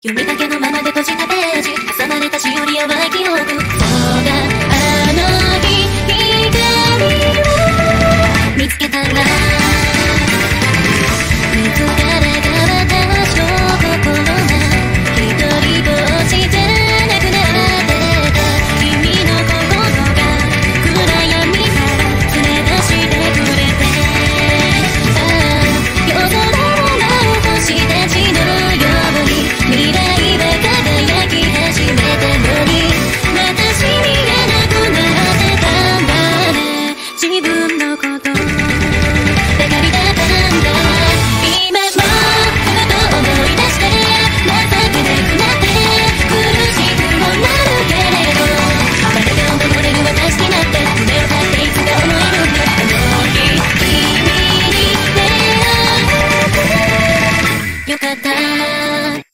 読みかけのままで閉じたページ挟まれたしおりやた